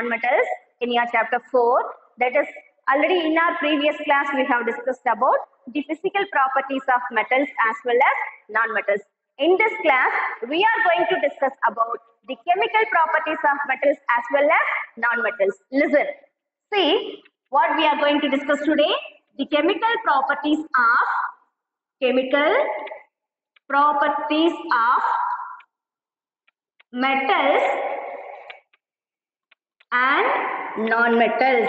non-metals in your chapter 4. That is already in our previous class we have discussed about the physical properties of metals as well as non-metals. In this class we are going to discuss about the chemical properties of metals as well as non-metals. Listen. See what we are going to discuss today. The chemical properties of chemical properties of metals and non-metals.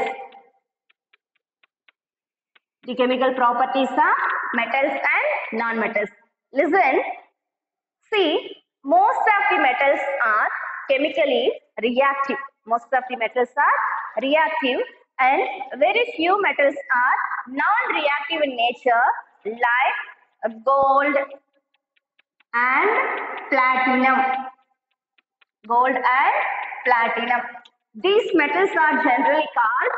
The chemical properties of metals and non-metals. Listen, see, most of the metals are chemically reactive. Most of the metals are reactive and very few metals are non-reactive in nature like gold and platinum gold and platinum. These metals are generally called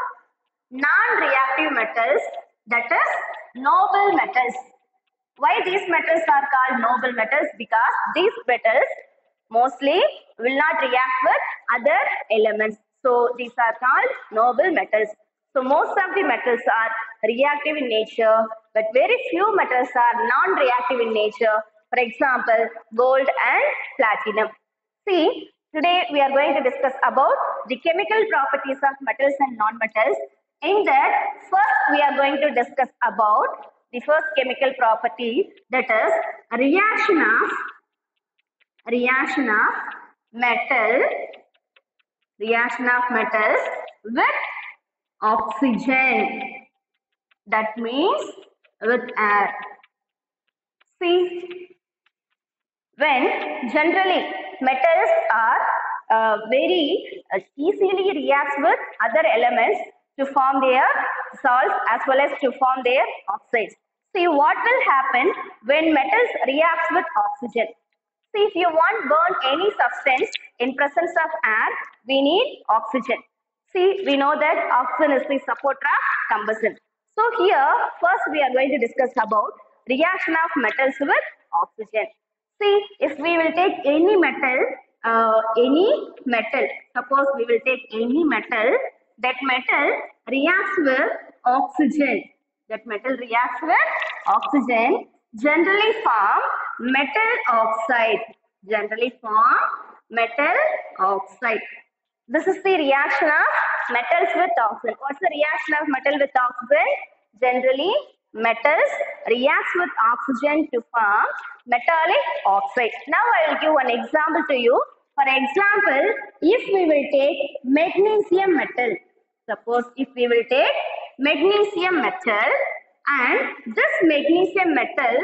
non-reactive metals, that is noble metals. Why these metals are called noble metals? Because these metals mostly will not react with other elements. So these are called noble metals. So most of the metals are reactive in nature, but very few metals are non-reactive in nature. For example, gold and platinum. See, today we are going to discuss about the chemical properties of metals and non-metals. In that, first we are going to discuss about the first chemical property that is reaction of reaction of metal reaction of metals with oxygen. That means with air. See, when generally metals are uh, very uh, easily reacts with other elements to form their salts as well as to form their oxides. See what will happen when metals reacts with oxygen. See if you want burn any substance in presence of air, we need oxygen. See we know that oxygen is the supporter of combustion. So here first we are going to discuss about reaction of metals with oxygen. See, if we will take any metal, uh, any metal, suppose we will take any metal, that metal reacts with oxygen. That metal reacts with oxygen, generally form metal oxide. Generally form metal oxide. This is the reaction of metals with oxygen. What's the reaction of metal with oxygen? Generally, metals reacts with oxygen to form metallic oxide. Now I will give one example to you. For example, if we will take magnesium metal, suppose if we will take magnesium metal and this magnesium metal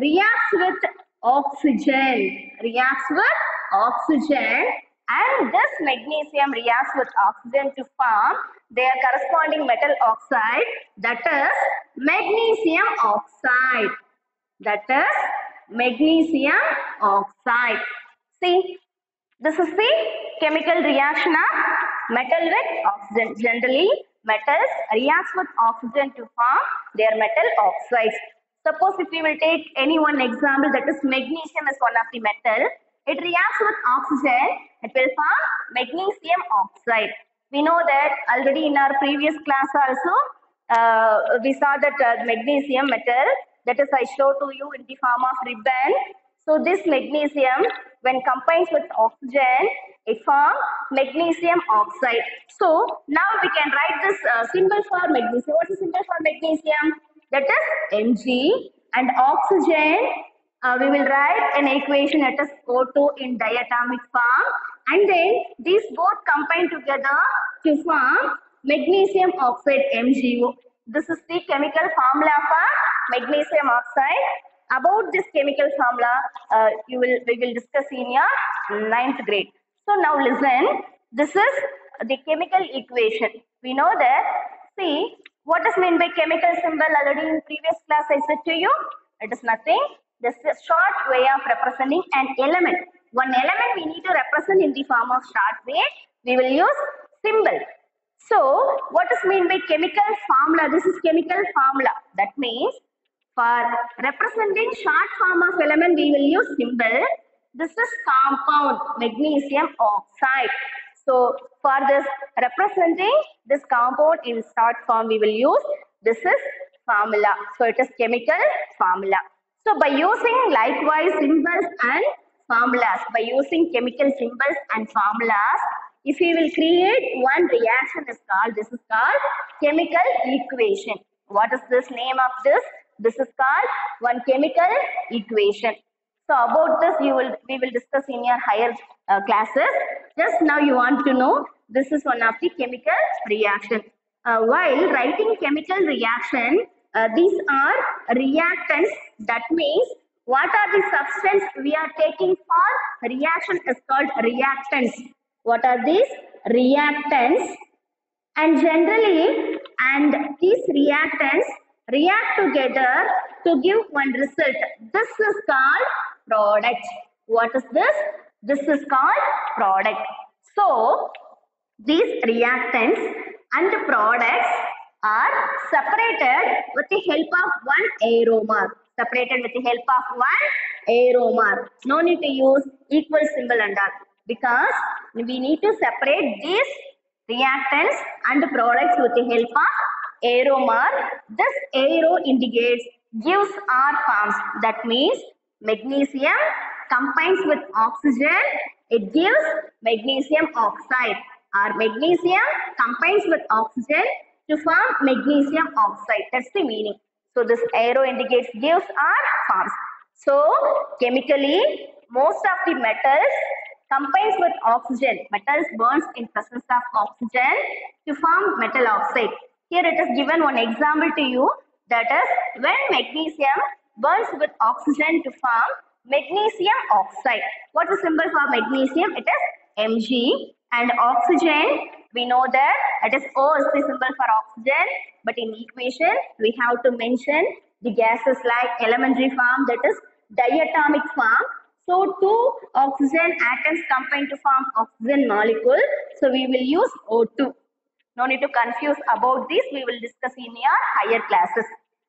reacts with oxygen, reacts with oxygen and this magnesium reacts with oxygen to form their corresponding metal oxide that is magnesium oxide that is magnesium oxide. See this is the chemical reaction of metal with oxygen. Generally metals react with oxygen to form their metal oxides. Suppose if we will take any one example that is magnesium is one of the metal. It reacts with oxygen, it will form magnesium oxide. We know that already in our previous class also, uh, we saw that uh, magnesium metal, that is I show to you in the form of ribbon. So this magnesium, when combines with oxygen, it forms magnesium oxide. So now we can write this uh, symbol for magnesium. What's the symbol for magnesium? That is Mg and oxygen uh, we will write an equation that is O2 in diatomic form and then these both combine together to form magnesium oxide MgO. This is the chemical formula for magnesium oxide. About this chemical formula, uh, you will we will discuss in your ninth grade. So now listen, this is the chemical equation. We know that, see, what is meant by chemical symbol already in previous class I said to you, it is nothing this is a short way of representing an element. One element we need to represent in the form of short. We will use symbol. So, what is meant by chemical formula? This is chemical formula. That means, for representing short form of element, we will use symbol. This is compound magnesium oxide. So for this representing this compound in short form we will use this is formula. So it is chemical formula. So by using likewise symbols and formulas, by using chemical symbols and formulas, if we will create one reaction is called, this is called chemical equation. What is this name of this? This is called one chemical equation. So about this you will we will discuss in your higher uh, classes. Just now you want to know this is one of the chemical reaction. Uh, while writing chemical reaction, uh, these are reactants. That means what are the substance we are taking for reaction is called reactants. What are these reactants? And generally, and these reactants react together to give one result. This is called product. What is this? This is called product. So, these reactants and products are separated with the help of one arrow mark. Separated with the help of one arrow mark. No need to use equal symbol and all because we need to separate these reactants and products with the help of arrow mark. This arrow indicates gives or forms. That means magnesium combines with oxygen. It gives magnesium oxide or magnesium combines with oxygen to form magnesium oxide. That's the meaning. So this arrow indicates gives are forms. So chemically, most of the metals combines with oxygen. Metals burns in presence of oxygen to form metal oxide. Here it is given one example to you. That is when magnesium burns with oxygen to form magnesium oxide. What is the symbol for magnesium? It is Mg and oxygen we know that it is O is the symbol for oxygen but in equation we have to mention the gases like elementary form that is diatomic form. So two oxygen atoms combine to form oxygen molecule. So we will use O2 no need to confuse about this. We will discuss in your higher classes.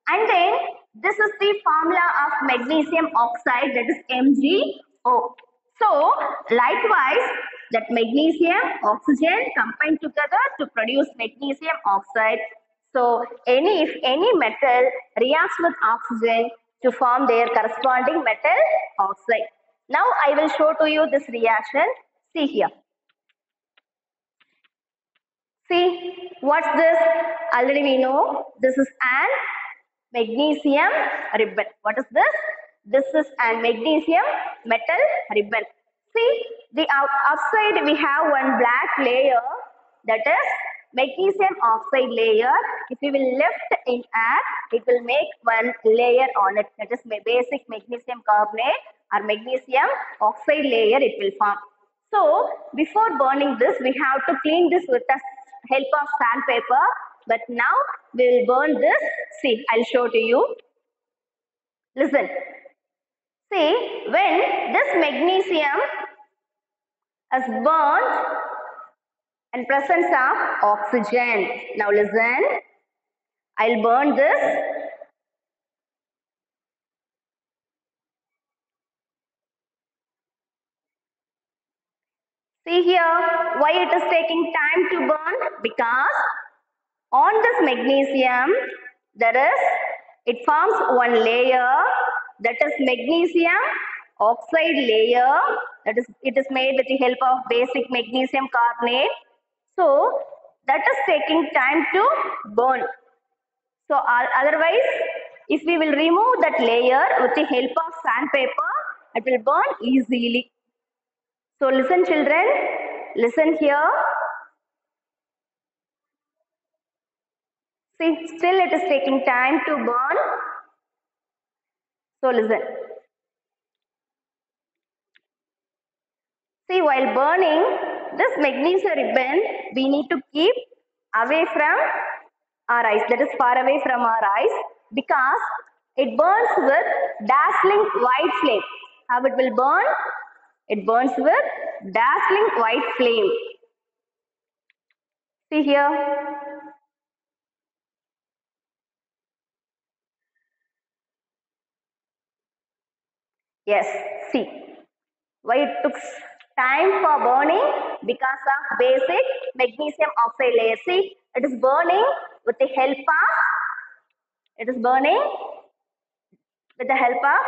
And then this is the formula of magnesium oxide that is MgO so likewise that magnesium, oxygen combine together to produce magnesium oxide. So any if any metal reacts with oxygen to form their corresponding metal oxide. Now I will show to you this reaction. See here. See what's this? Already we know this is an magnesium ribbon. What is this? This is an magnesium metal ribbon. See, the out outside we have one black layer that is magnesium oxide layer. If we will lift in air, it will make one layer on it. That is basic magnesium carbonate or magnesium oxide layer it will form. So, before burning this, we have to clean this with the help of sandpaper. But now, we will burn this. See, I'll show to you. Listen. See, when this magnesium is burnt in presence of oxygen. Now listen, I'll burn this. See here, why it is taking time to burn? Because on this magnesium, there is, it forms one layer that is magnesium oxide layer. That is it is made with the help of basic magnesium carbonate. So that is taking time to burn. So otherwise if we will remove that layer with the help of sandpaper it will burn easily. So listen children. Listen here. See still it is taking time to burn so listen See, while burning this magnesium ribbon, we need to keep away from our eyes, that is far away from our eyes because it burns with dazzling white flame. How it will burn? It burns with dazzling white flame. See here. Yes, see. Why it took time for burning? Because of basic magnesium oxide layer. See, it is burning with the help of, it is burning with the help of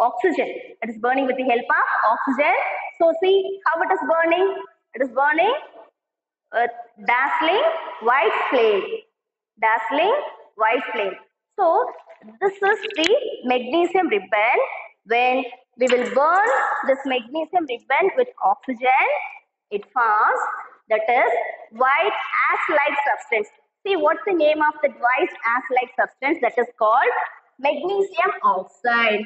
oxygen. It is burning with the help of oxygen. So see how it is burning. It is burning with dazzling white flame. Dazzling white flame. So this is the magnesium ribbon. When we will burn this magnesium ribbon with oxygen, it forms that is white ash-like substance. See what's the name of that white ash-like substance that is called magnesium oxide.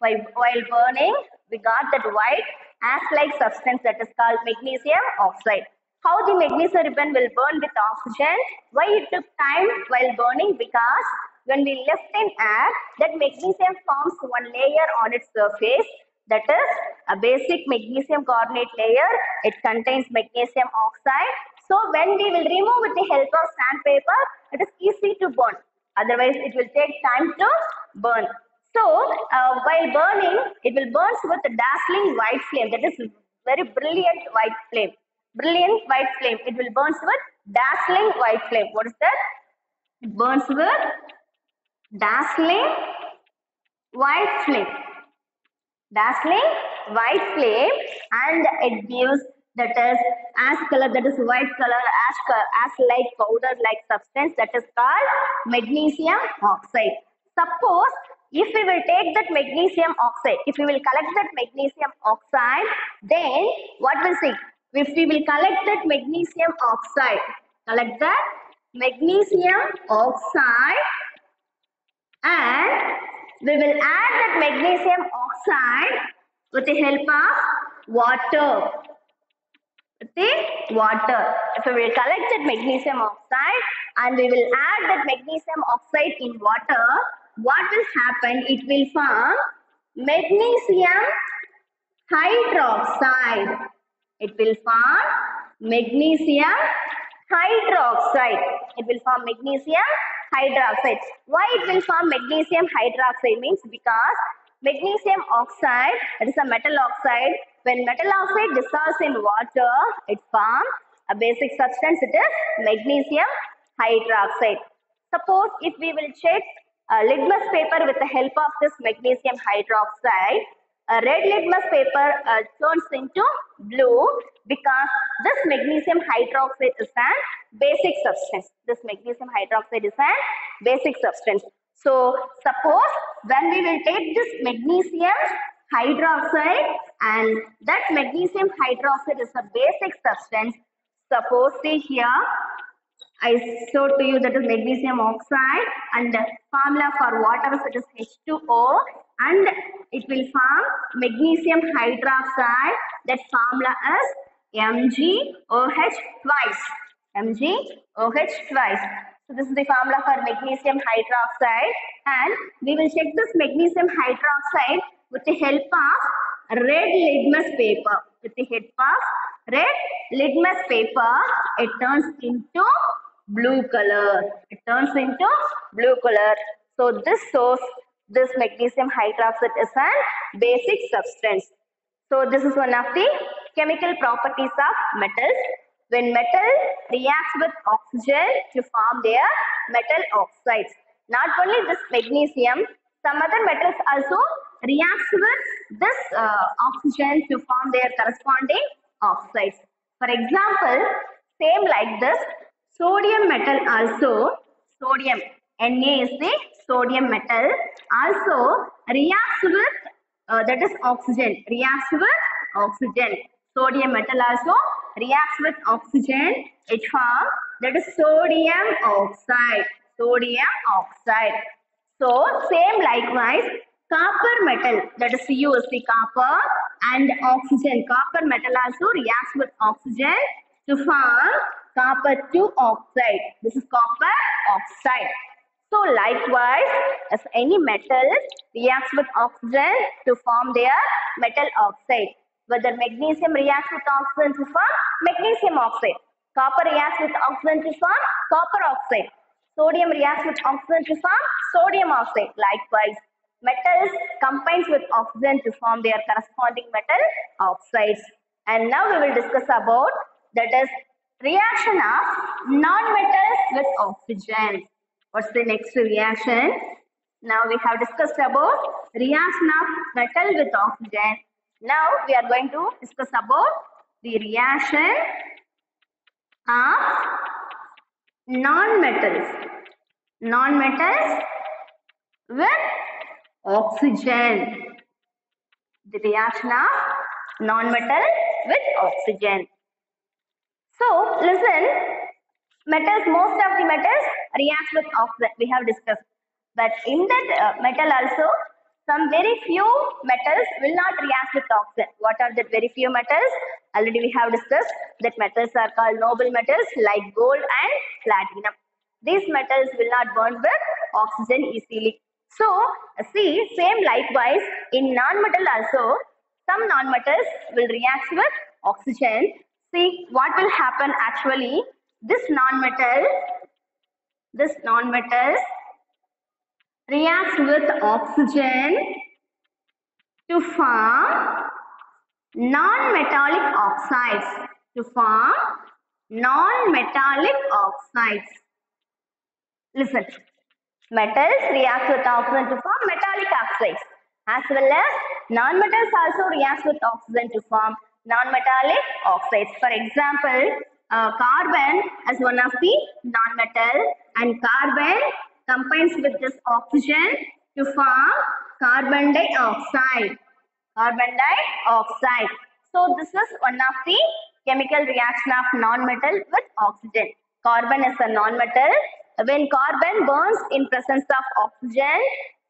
While, while burning, we got that white ash-like substance that is called magnesium oxide. How the magnesium ribbon will burn with oxygen? Why it took time while burning? Because when we left in air, that magnesium forms one layer on its surface. That is a basic magnesium carbonate layer. It contains magnesium oxide. So when we will remove with the help of sandpaper, it is easy to burn. Otherwise, it will take time to burn. So, uh, while burning, it will burn with a dazzling white flame. That is very brilliant white flame. Brilliant white flame. It will burn with dazzling white flame. What is that? It burns with dazzling white flame. Dazzling white flame and it gives that is ash color that is white color ash ash like powder like substance that is called magnesium oxide suppose if we will take that magnesium oxide if we will collect that magnesium oxide then what will see if we will collect that magnesium oxide collect that magnesium oxide and we will add that magnesium oxide with the help of water with the water. If we will collect that magnesium oxide and we will add that magnesium oxide in water, what will happen? It will form magnesium hydroxide. It will form magnesium hydroxide. It will form magnesium hydroxide. Why it will form magnesium hydroxide means because magnesium oxide, it is a metal oxide. When metal oxide dissolves in water, it forms a basic substance. It is magnesium hydroxide. Suppose if we will check a litmus paper with the help of this magnesium hydroxide, a red litmus paper uh, turns into blue because this magnesium hydroxide is a basic substance. This magnesium hydroxide is a basic substance. So suppose when we will take this magnesium hydroxide and that magnesium hydroxide is a basic substance. Suppose see here I showed to you that is magnesium oxide and the formula for water is it is H2O and it will form magnesium hydroxide. That formula is MgOH twice. MgOH twice. So this is the formula for magnesium hydroxide and we will check this magnesium hydroxide with the help of red litmus paper. With the help of red litmus paper, it turns into blue color. It turns into blue color. So this shows this magnesium hydroxide is a basic substance. So this is one of the chemical properties of metals. When metal reacts with oxygen to form their metal oxides. Not only this magnesium, some other metals also reacts with this uh, oxygen to form their corresponding oxides. For example, same like this, sodium metal also, sodium, Na is the sodium metal, also reacts with, uh, that is oxygen, reacts with oxygen. Sodium metal also reacts with oxygen, it forms, that is sodium oxide, sodium oxide. So same likewise, copper metal that is Cu is the copper and oxygen. Copper metal also reacts with oxygen to form copper 2 oxide. This is copper oxide. So likewise, as any metal reacts with oxygen to form their metal oxide. Whether magnesium reacts with oxygen to form magnesium oxide. Copper reacts with oxygen to form copper oxide. Sodium reacts with oxygen to form sodium oxide. Likewise, metals combines with oxygen to form their corresponding metal oxides. And now we will discuss about that is reaction of non-metals with oxygen. What's the next reaction? Now we have discussed about reaction of metal with oxygen. Now we are going to discuss about the reaction of non-metals. Non-metals with oxygen. The reaction of non-metal with oxygen. So listen, metals, most of the metals react with oxygen. We have discussed. But in that uh, metal also, some very few metals will not react with oxygen. What are the very few metals? Already we have discussed that metals are called noble metals like gold and platinum. These metals will not burn with oxygen easily. So, see, same likewise in non-metal also, some non-metals will react with oxygen. See, what will happen actually, this non-metal, this non-metal reacts with oxygen to form non-metallic oxides, to form non-metallic oxides. Listen, metals react with oxygen to form metallic oxides as well as non-metals also react with oxygen to form non-metallic oxides. For example, uh, carbon as one of the non-metal and carbon combines with this oxygen to form carbon dioxide. Carbon dioxide. So this is one of the chemical reaction of non-metal with oxygen. Carbon is a non-metal. When carbon burns in presence of oxygen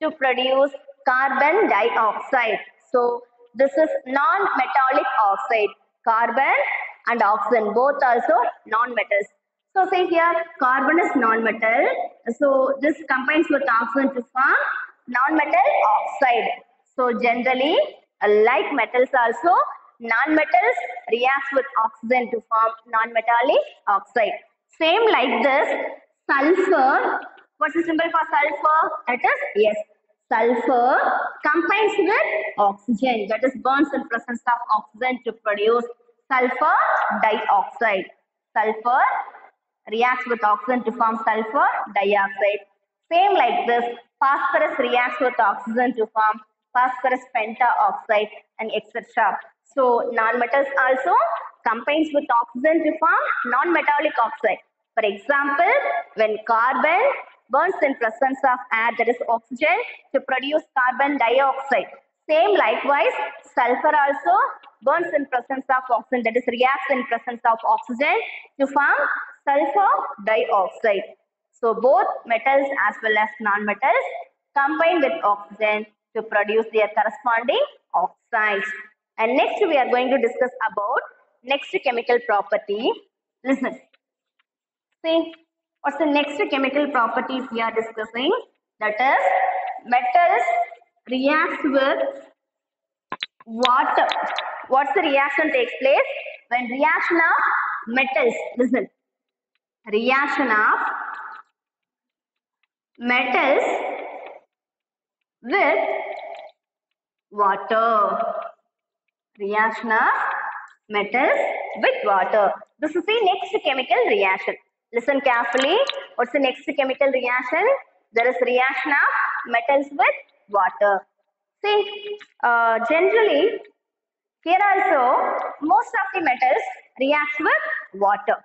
to produce carbon dioxide. So this is non-metallic oxide. Carbon and oxygen both also non-metals. So say here carbon is non-metal. So this combines with oxygen to form non-metal oxide. So generally uh, like metals also non-metals reacts with oxygen to form non-metallic oxide. Same like this sulfur. What's the symbol for sulfur? that is yes. Sulfur combines with oxygen that is burns in presence of oxygen to produce sulfur dioxide. Sulfur reacts with oxygen to form sulfur dioxide. Same like this, phosphorus reacts with oxygen to form phosphorus pentaoxide and etc. So non-metals also combines with oxygen to form non-metallic oxide. For example, when carbon burns in presence of air that is oxygen to produce carbon dioxide. Same likewise, sulfur also burns in presence of oxygen that is reacts in presence of oxygen to form sulfur dioxide. So both metals as well as non-metals combine with oxygen to produce their corresponding oxides. And next we are going to discuss about next chemical property. Listen. See, what's the next chemical property we are discussing? That is, metals reacts with water. What's the reaction takes place? When reaction of metals, listen, reaction of metals with water. Reaction of metals with water. This is the next chemical reaction. Listen carefully. What's the next chemical reaction? There is reaction of metals with water. See, uh, generally, here also, most of the metals reacts with water.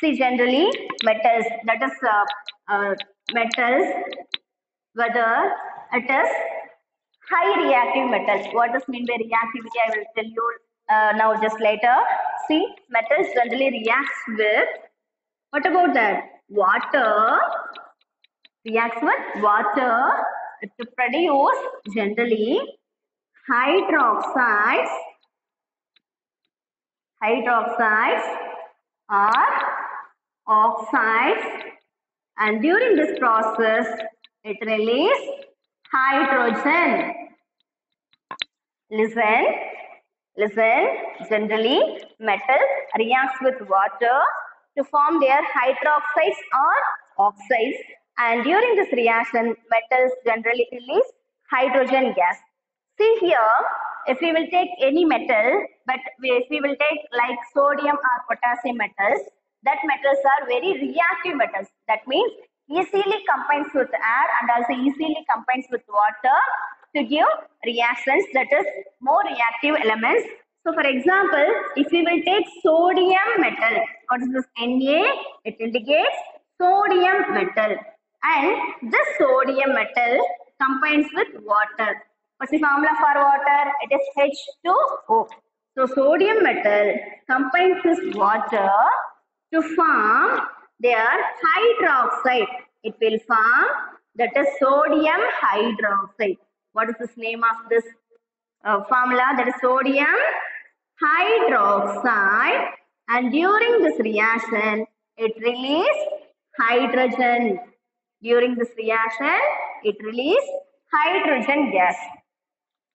See, generally, metals, that is uh, uh, metals, whether it is high reactive metals. What does mean by reactivity? I will tell you uh, now just later. See, metals generally reacts with, what about that? Water reacts with water to produce generally hydroxides, hydroxides or oxides. And during this process it releases hydrogen. Listen, listen, generally metals reacts with water to form their hydroxides or oxides and during this reaction metals generally release hydrogen gas. See here, if we will take any metal, but if we will take like sodium or potassium metals, that metals are very reactive metals. That means easily combines with air and also easily combines with water to give reactions that is more reactive elements. So for example, if we will take sodium metal, what is this Na? It indicates sodium metal and this sodium metal combines with water. What's the formula for water? It is H2O. So sodium metal combines with water to form their hydroxide. It will form that is sodium hydroxide. What is this name of this uh, formula? That is sodium hydroxide. And during this reaction, it releases hydrogen. During this reaction, it releases hydrogen gas.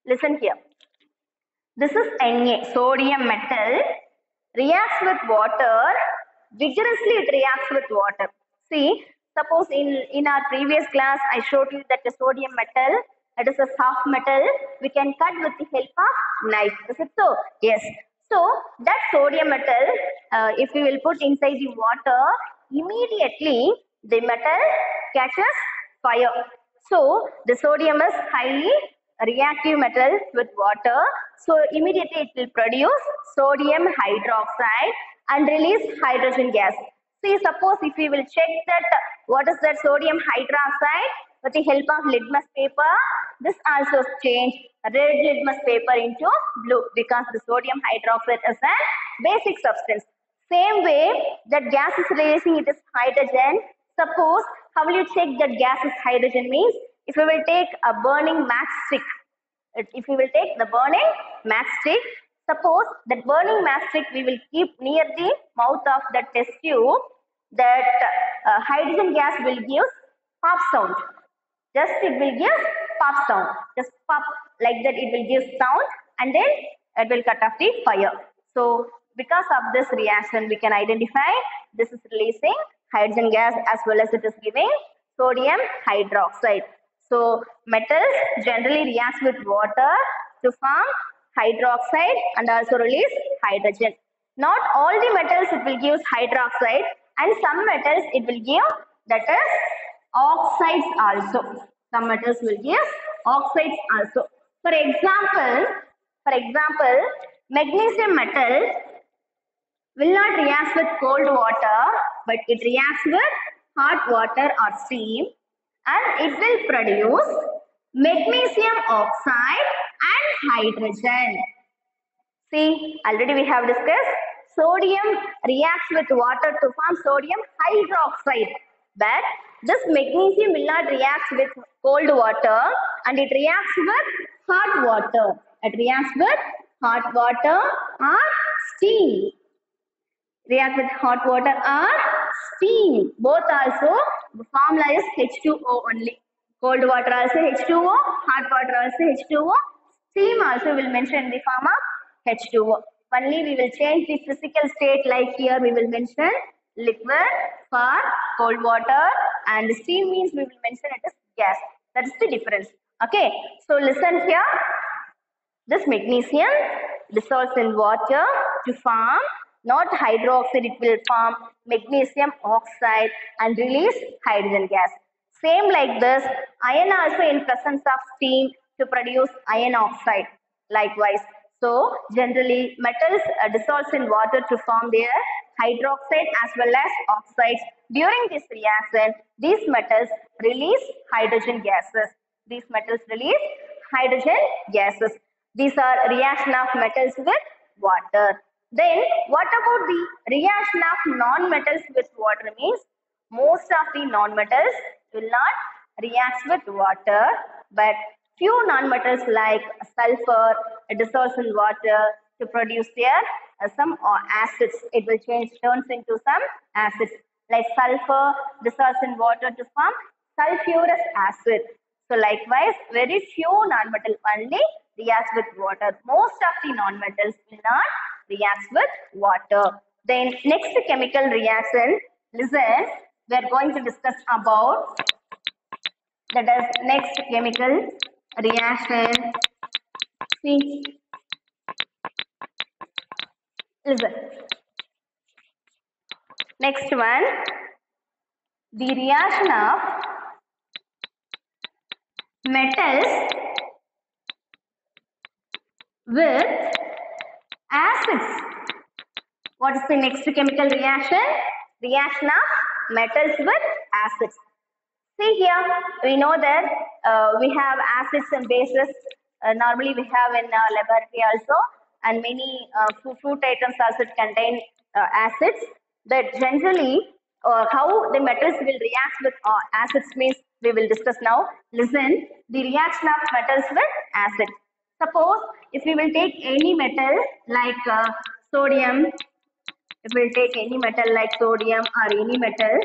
Listen here. This is Na, sodium metal, reacts with water, vigorously it reacts with water. See, suppose in, in our previous class, I showed you that the sodium metal, that is a soft metal, we can cut with the help of knife. Is it so? Yes. So, that sodium metal, uh, if we will put inside the water, immediately the metal catches fire. So, the sodium is highly reactive metal with water. So, immediately it will produce sodium hydroxide and release hydrogen gas. See, suppose if we will check that what is that sodium hydroxide with the help of litmus paper, this also change red litmus paper into blue because the sodium hydroxide is a basic substance. Same way that gas is releasing it is hydrogen. Suppose how will you check that gas is hydrogen means if we will take a burning matchstick, if we will take the burning matchstick, suppose that burning matchstick we will keep near the mouth of the test tube, that uh, hydrogen gas will give pop sound. Just it will give pop sound. Just pop like that it will give sound and then it will cut off the fire. So because of this reaction we can identify this is releasing hydrogen gas as well as it is giving sodium hydroxide. So metals generally react with water to form hydroxide and also release hydrogen. Not all the metals it will give hydroxide and some metals it will give that is oxides also. Some metals will give oxides also. For example, for example, magnesium metal will not react with cold water but it reacts with hot water or steam and it will produce magnesium oxide and hydrogen. See, already we have discussed sodium reacts with water to form sodium hydroxide. But this magnesium will not react with cold water and it reacts with hot water. It reacts with hot water or steam. React with hot water or steam. Both also, the formula is H2O only. Cold water also H2O, hot water also H2O. Steam also will mention the form of H2O. Only we will change the physical state like here we will mention liquid for cold water and steam means we will mention it as gas. That is the difference. Okay. So listen here. This magnesium dissolves in water to form not hydroxide, it will form magnesium oxide and release hydrogen gas. Same like this, iron also in presence of steam to produce iron oxide. Likewise, so generally metals uh, dissolves in water to form their hydroxide as well as oxides. During this reaction, these metals release hydrogen gases. These metals release hydrogen gases. These are reaction of metals with water. Then what about the reaction of non-metals with water means most of the non-metals will not react with water but few non-metals like sulfur dissolves in water to produce their uh, some uh, acids. It will change turns into some acids like sulfur dissolves in water to form sulfurous acid. So likewise very few non-metal only reacts with water. Most of the non-metals will not reacts with water. Then next chemical reaction, listen, we are going to discuss about that is next chemical reaction. See, listen. Next one, the reaction of metals with acids. What is the next chemical reaction? Reaction of metals with acids. See here, we know that uh, we have acids and bases. Uh, normally, we have in uh, laboratory also, and many uh, fruit items also contain uh, acids. That generally, uh, how the metals will react with uh, acids means we will discuss now. Listen, the reaction of metals with acids. Suppose if we will take any metal like uh, sodium, if we will take any metal like sodium or any metal,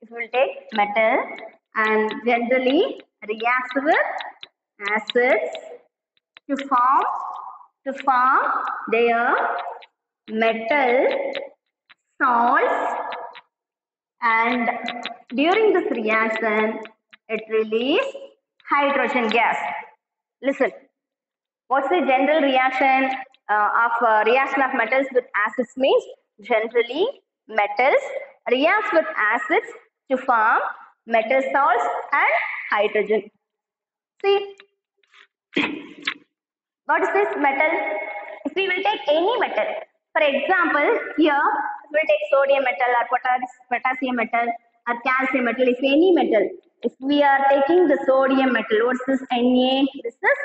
if we will take metal and generally reacts with acids to form to form their metal salts. And during this reaction it release hydrogen gas. Listen what's the general reaction uh, of uh, reaction of metals with acids means generally metals reacts with acids to form metal salts and hydrogen. See what is this metal? If we will take any metal for example here we'll take sodium metal or potas- potassium metal or calcium metal if any metal if we are taking the sodium metal what's this? Na this is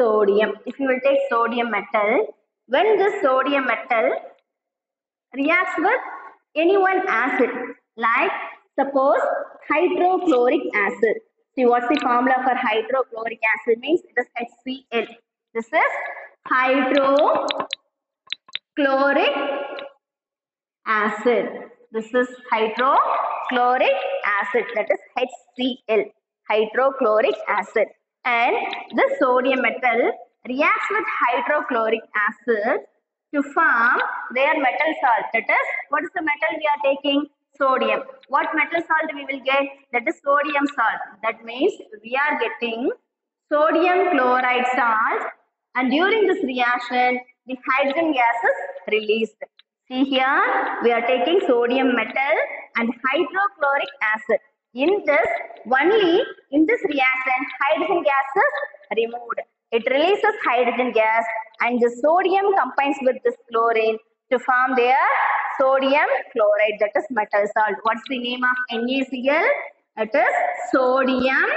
sodium. If you will take sodium metal when this sodium metal reacts with any one acid like suppose hydrochloric acid. See what's the formula for hydrochloric acid means? It is hcl this is hydrochloric acid. This is hydrochloric acid. That is hcl hydrochloric acid and this sodium metal reacts with hydrochloric acid to form their metal salt. That is, what is the metal we are taking? Sodium. What metal salt we will get? That is sodium salt. That means we are getting sodium chloride salt and during this reaction, the hydrogen gas is released. See here, we are taking sodium metal and hydrochloric acid. In this, only in this reaction, hydrogen gas is removed. It releases hydrogen gas and the sodium combines with this chlorine to form their sodium chloride that is metal salt. What's the name of NaCl? It is sodium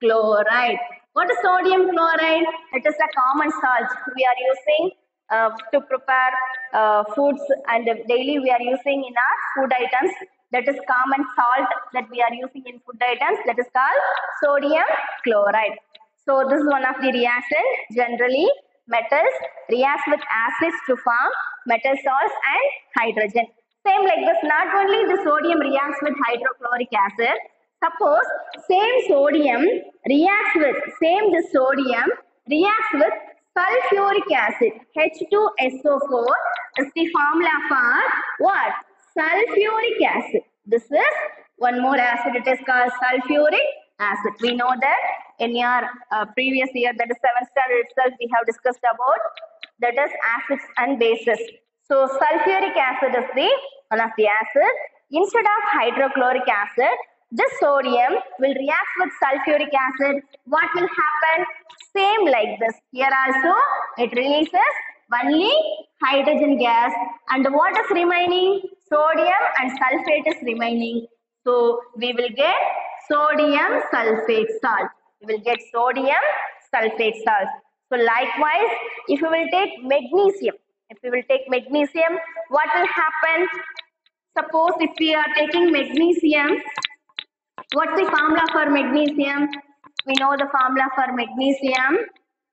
chloride. What is sodium chloride? It is a common salt we are using uh, to prepare uh, foods and daily we are using in our food items. That is common salt that we are using in food items. That is called sodium chloride. So this is one of the reaction. Generally, metals react with acids to form metal salts and hydrogen. Same like this, not only the sodium reacts with hydrochloric acid, suppose same sodium reacts with, same the sodium reacts with sulfuric acid. H2SO4 is the formula for what? Sulfuric acid. This is one more acid, it is called sulfuric acid. We know that in your uh, previous year, that is 7th standard itself, we have discussed about that is acids and bases. So sulfuric acid is the one of the acid. Instead of hydrochloric acid, this sodium will react with sulfuric acid. What will happen? Same like this. Here also it releases only hydrogen gas and what is remaining? Sodium and sulfate is remaining. So we will get sodium sulfate salt. We will get sodium sulfate salt. So likewise, if we will take magnesium, if we will take magnesium, what will happen? Suppose if we are taking magnesium, what's the formula for magnesium? We know the formula for magnesium,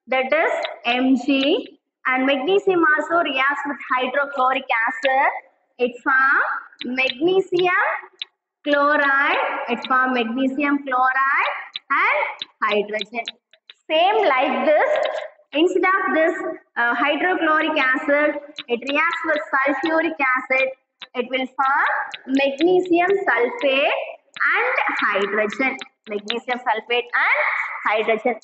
that is Mg. And magnesium also reacts with hydrochloric acid. It forms magnesium chloride, it forms magnesium chloride and hydrogen. Same like this, instead of this uh, hydrochloric acid, it reacts with sulfuric acid. It will form magnesium sulfate and hydrogen. Magnesium sulfate and hydrogen.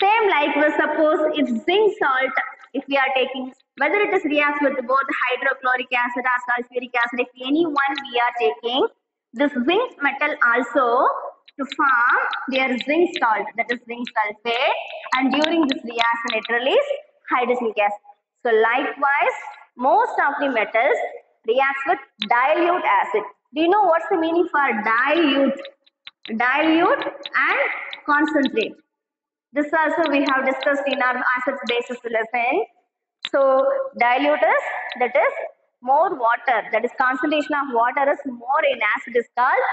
Same like we suppose if zinc salt, if we are taking, whether it is reacts with both hydrochloric acid or sulfuric acid, if any one we are taking, this zinc metal also to form their zinc salt, that is zinc sulfate, and during this reaction it release hydrogen gas. So likewise, most of the metals reacts with dilute acid. Do you know what's the meaning for dilute? Dilute and concentrate. This also we have discussed in our acids basis lesson. So dilute is that is more water that is concentration of water is more in acid is called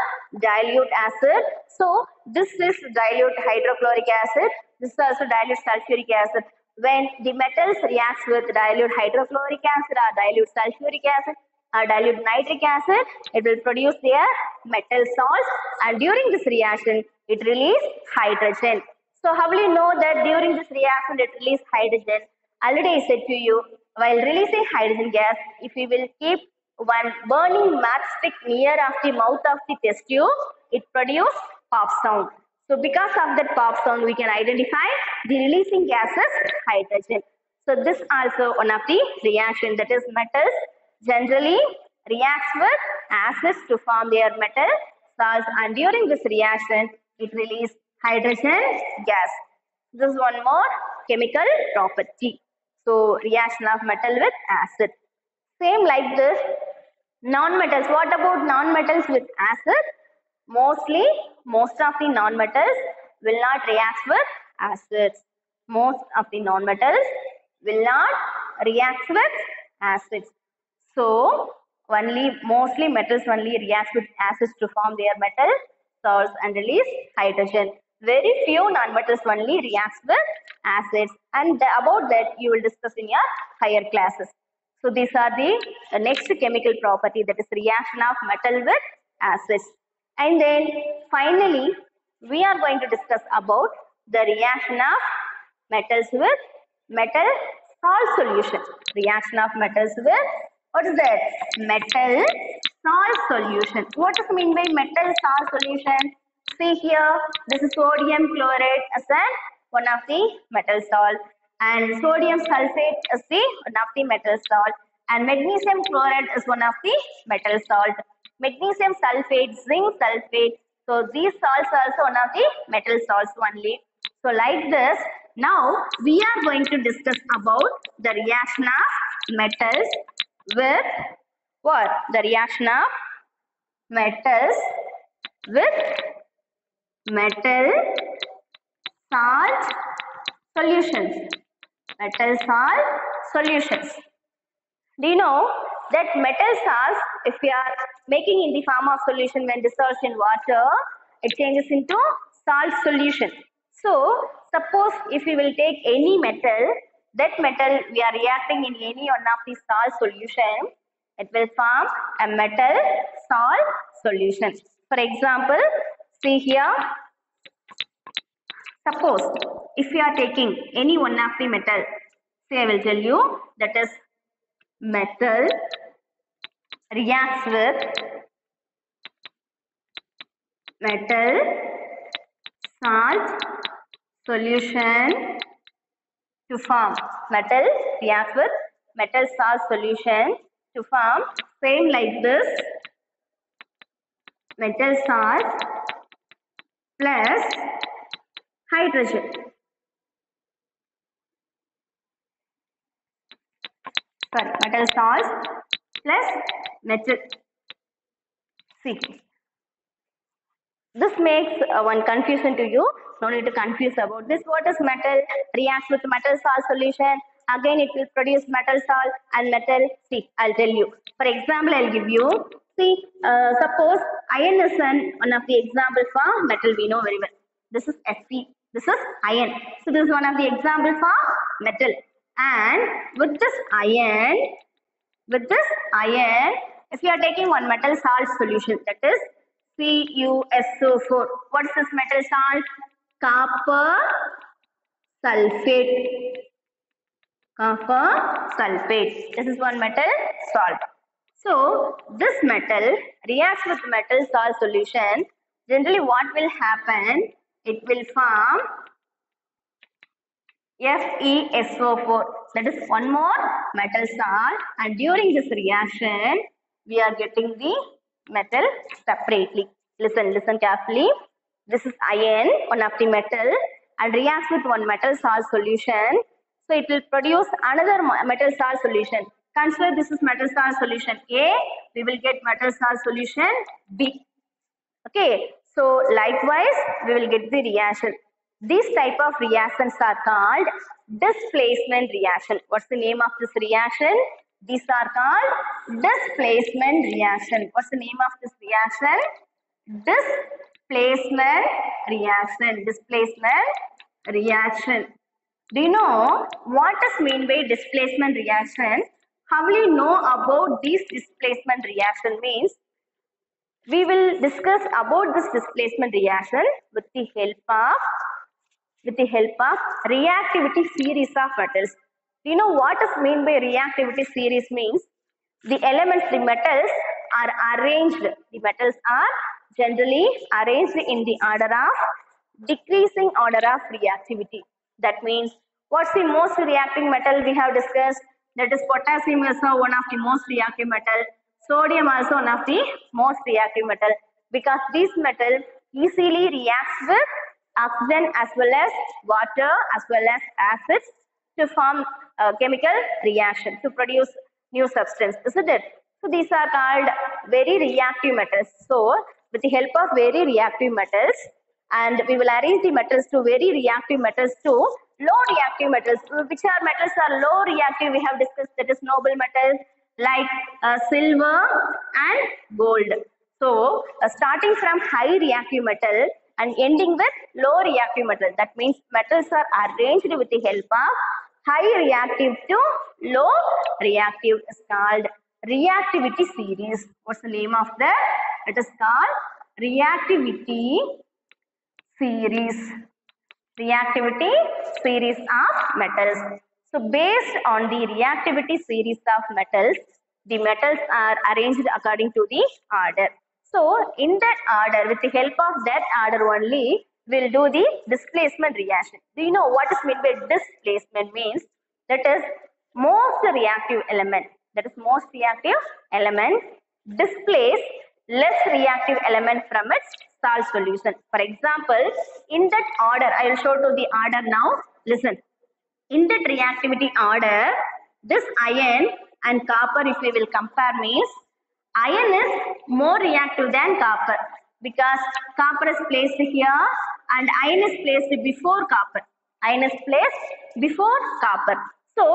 dilute acid. So this is dilute hydrochloric acid. This is also dilute sulfuric acid. When the metals reacts with dilute hydrochloric acid or dilute sulfuric acid or dilute nitric acid, it will produce their metal salts and during this reaction it release hydrogen. So how will you know that during this reaction it release hydrogen? Already I said to you, while releasing hydrogen gas, if we will keep one burning matchstick near of the mouth of the test tube, it produces pop sound. So because of that pop sound, we can identify the releasing gas as hydrogen. So this also one of the reaction that is metals generally reacts with acids to form their metal salts and during this reaction it release hydrogen gas. This is one more chemical property. So reaction of metal with acid. Same like this. Non-metals. What about non-metals with acid? Mostly, most of the non-metals will not react with acids. Most of the non-metals will not react with acids. So, only mostly metals only react with acids to form their metal salts and release hydrogen. Very few nonmetals only reacts with acids and about that you will discuss in your higher classes. So these are the, next chemical property that is reaction of metal with acids. And then finally we are going to discuss about the reaction of metals with metal salt solution. Reaction of metals with what is that? Metal salt solution. What does mean by metal salt solution? See here, this is sodium chloride as one of the metal salt and sodium sulfate is the one of the metal salt and magnesium chloride is one of the metal salt. Magnesium sulfate, zinc sulfate. So these salts are also one of the metal salts only. So like this, now we are going to discuss about the reaction of metals with what? The reaction of metals with metal salt solutions. Metal salt solutions. Do you know that metal salts, if we are making in the form of solution when dissolved in water, it changes into salt solution. So, suppose if we will take any metal, that metal we are reacting in any one of the salt solution, it will form a metal salt solution. For example, see here, suppose if you are taking any one of the metal, say I will tell you that is metal reacts with metal salt solution to form. Metal reacts with metal salt solution to form. Same like this. Metal salt plus hydrogen. Sorry metal salts plus metal see this makes uh, one confusion to you. No need to confuse about this. What is metal? Reacts with metal salt solution. Again it will produce metal salt and metal see i'll tell you. For example i'll give you see uh, suppose iron is an, one of the example for metal we know very well. This is fe this is iron. So this is one of the example for metal. And with this iron with this iron if you are taking one metal salt solution that is CuSO4 what is this metal salt? Copper sulfate. Copper sulfate. This is one metal salt so this metal reacts with metal salt solution generally what will happen it will form FeSO4. That is one more metal salt and during this reaction, we are getting the metal separately. Listen, listen carefully. This is iron, one of the metal and reacts with one metal salt solution. So it will produce another metal salt solution. Consider this is metal salt solution A. We will get metal salt solution B. Okay, so likewise, we will get the reaction. These type of reactions are called displacement reaction. What's the name of this reaction? These are called displacement reaction. What's the name of this reaction? Displacement reaction. Displacement reaction. Do you know what is mean by displacement reaction? How will you know about this displacement reaction means? We will discuss about this displacement reaction with the help of with the help of reactivity series of metals. You know what is mean by reactivity series means? The elements, the metals are arranged. The metals are generally arranged in the order of decreasing order of reactivity. That means what's the most reacting metal we have discussed? That is potassium is one of the most reactive metal. Sodium also one of the most reactive metal because this metal easily reacts with oxygen as well as water as well as acids to form a chemical reaction to produce new substance, isn't it? So these are called very reactive metals. So with the help of very reactive metals, and we will arrange the metals to very reactive metals to low reactive metals. Which are metals are low reactive? We have discussed that is noble metals like uh, silver and gold. So uh, starting from high reactive metal and ending with low reactive metal. That means metals are arranged with the help of high reactive to low reactive is called reactivity series. What's the name of that? It is called reactivity series. Reactivity series of metals. So based on the reactivity series of metals, the metals are arranged according to the order. So in that order, with the help of that order only, we'll do the displacement reaction. Do you know what is meant by displacement means? That is most reactive element. That is most reactive element displace less reactive element from its salt solution. For example, in that order, I will show to the order now. Listen, in that reactivity order, this iron and copper, if we will compare, means iron is more reactive than copper because copper is placed here and iron is placed before copper. Iron is placed before copper. So,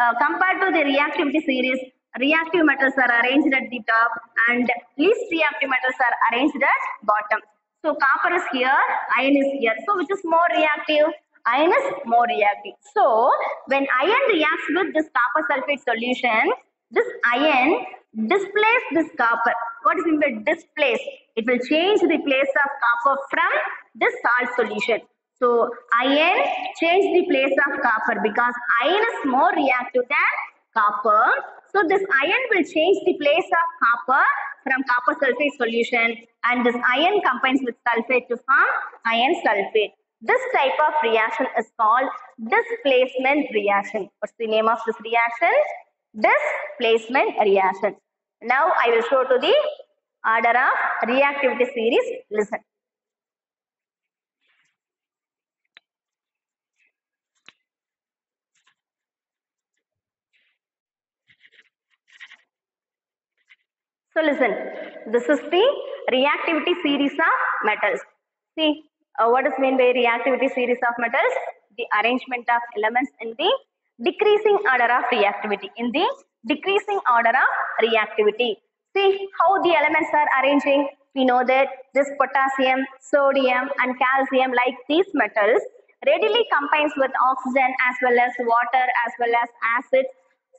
uh, compared to the reactivity series, reactive metals are arranged at the top and least reactive metals are arranged at bottom. So, copper is here, iron is here. So, which is more reactive? Iron is more reactive. So, when iron reacts with this copper sulfate solution, this iron displace this copper. What is mean by displace? It will change the place of copper from this salt solution. So iron change the place of copper because iron is more reactive than copper. So this iron will change the place of copper from copper sulfate solution and this iron combines with sulfate to form iron sulfate. This type of reaction is called displacement reaction. What's the name of this reaction? Displacement reaction. Now I will show to the order of reactivity series. Listen. So listen, this is the reactivity series of metals. See, uh, what is meant by reactivity series of metals? The arrangement of elements in the decreasing order of reactivity. In the decreasing order of reactivity. See how the elements are arranging. We know that this potassium, sodium and calcium like these metals readily combines with oxygen as well as water as well as acids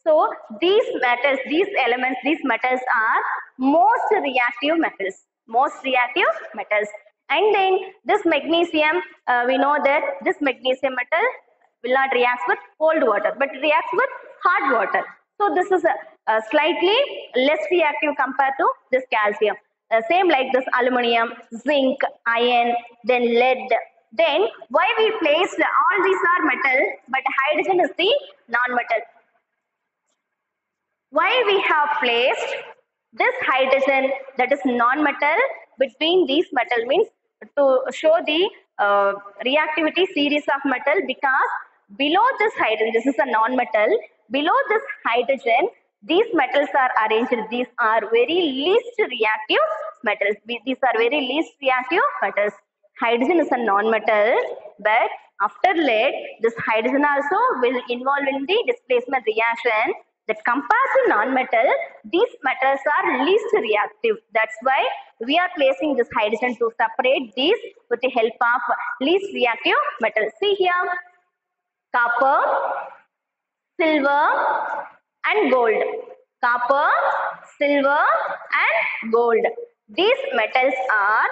so these metals, these elements, these metals are most reactive metals, most reactive metals. And then this magnesium, uh, we know that this magnesium metal will not react with cold water, but reacts with hot water. So this is a, a slightly less reactive compared to this calcium. Uh, same like this aluminum, zinc, iron, then lead, Then why we placed all these are metal but hydrogen is the non-metal. Why we have placed this hydrogen that is non-metal between these metal means to show the uh, reactivity series of metal because below this hydrogen, this is a non-metal, below this hydrogen, these metals are arranged, these are very least reactive metals, these are very least reactive metals. Hydrogen is a non-metal, but after lead, this hydrogen also will involve in the displacement reaction that compared to non-metal, these metals are least reactive. That's why we are placing this hydrogen to separate these with the help of least reactive metal. See here, copper, silver and gold. Copper, silver and gold. These metals are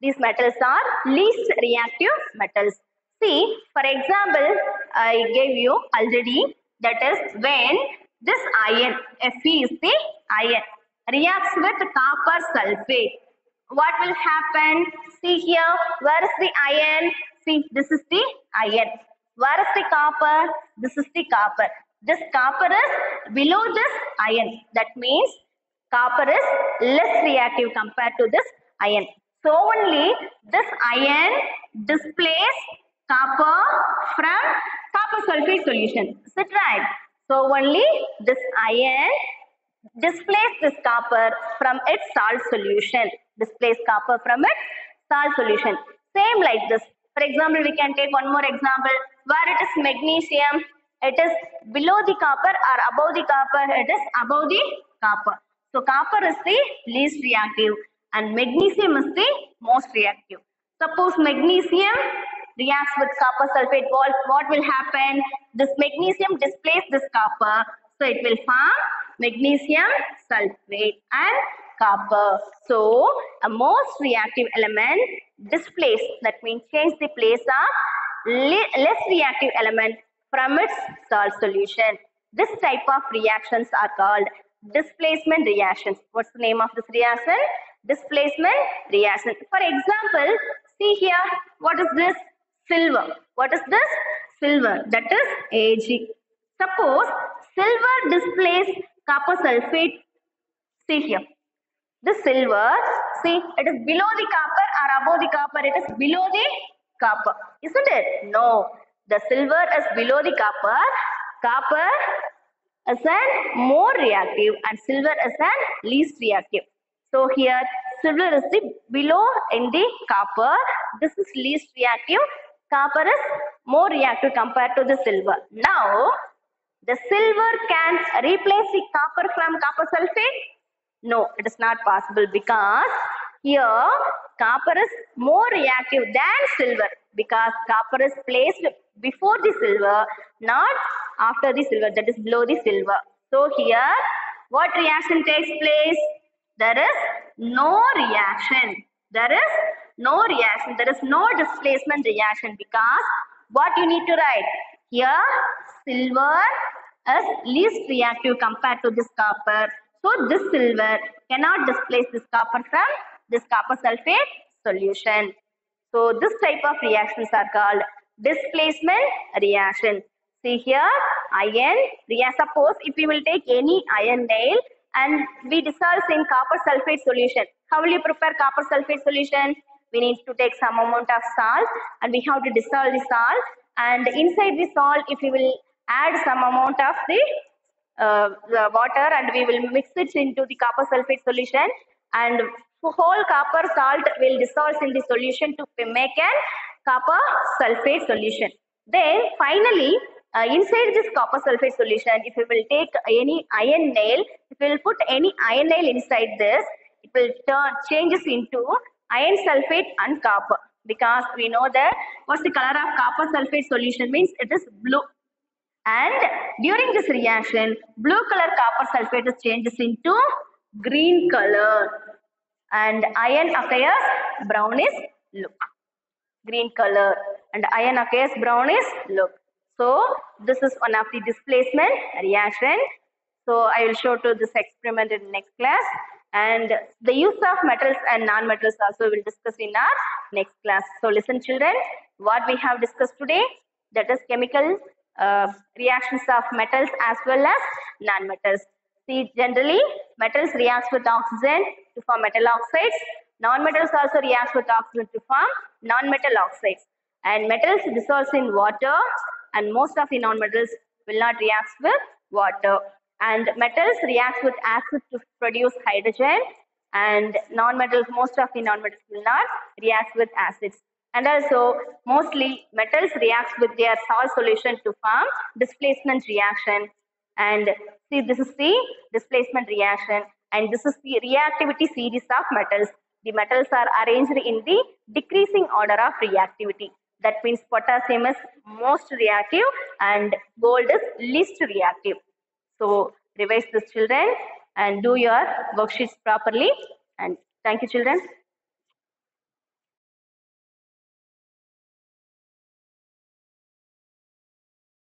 these metals are least reactive metals. See, for example, I gave you already that is when this iron, Fe is the iron, reacts with copper sulfate. What will happen? See here, where is the iron? See, this is the iron. Where is the copper? This is the copper. This copper is below this iron. That means copper is less reactive compared to this iron. So only this iron displays copper from copper sulfate solution. Is it right? So only this iron displays this copper from its salt solution. Displace copper from its salt solution. Same like this. For example, we can take one more example where it is magnesium. It is below the copper or above the copper. It is above the copper. So copper is the least reactive and magnesium is the most reactive. Suppose magnesium reacts with copper sulfate, what will happen? This magnesium displaces this copper, so it will form magnesium sulfate and copper. So, a most reactive element displace, that means change the place of less reactive element from its salt solution. This type of reactions are called displacement reactions. What's the name of this reaction? Displacement reaction. For example, see here, what is this? Silver. What is this? Silver. That is Ag. Suppose silver displaces copper sulfate. See here. The silver, see, it is below the copper or above the copper. It is below the copper. Isn't it? No. The silver is below the copper. Copper is an more reactive and silver is an least reactive. So here silver is the below in the copper. This is least reactive. Copper is more reactive compared to the silver. Now the silver can replace the copper from copper sulfate? No, it is not possible because here copper is more reactive than silver because copper is placed before the silver, not after the silver, that is below the silver. So here, what reaction takes place? There is no reaction. There is no reaction. There is no displacement reaction because what you need to write? Here, silver is least reactive compared to this copper. So this silver cannot displace this copper from this copper sulfate solution. So this type of reactions are called displacement reaction. See here, iron, yeah, suppose if we will take any iron nail and we dissolve in copper sulfate solution. How will you prepare copper sulfate solution? We need to take some amount of salt and we have to dissolve the salt and inside the salt if we will add some amount of the, uh, the water and we will mix it into the copper sulfate solution and whole copper salt will dissolve in the solution to make an copper sulfate solution. Then finally, uh, inside this copper sulfate solution, if you will take any iron nail, if you will put any iron nail inside this, it will turn changes into iron sulfate and copper because we know that what's the color of copper sulfate solution means it is blue. And during this reaction blue color copper sulfate is changes into green color. And iron occurs brownish look. Green color. And iron occurs brownish look. So this is one of the displacement reaction. So i will show to this experiment in next class and the use of metals and non-metals also we'll discuss in our next class. So listen children, what we have discussed today, that is chemical uh, reactions of metals as well as non-metals. See, generally, metals reacts with oxygen to form metal oxides. Non-metals also reacts with oxygen to form non-metal oxides. And metals dissolves in water and most of the non-metals will not react with water. And metals react with acid to produce hydrogen and non-metals, most of the non-metals will not react with acids. And also, mostly metals react with their salt solution to form displacement reaction. And see, this is the displacement reaction and this is the reactivity series of metals. The metals are arranged in the decreasing order of reactivity. That means potassium is most reactive and gold is least reactive. So revise this children and do your worksheets properly. And thank you children.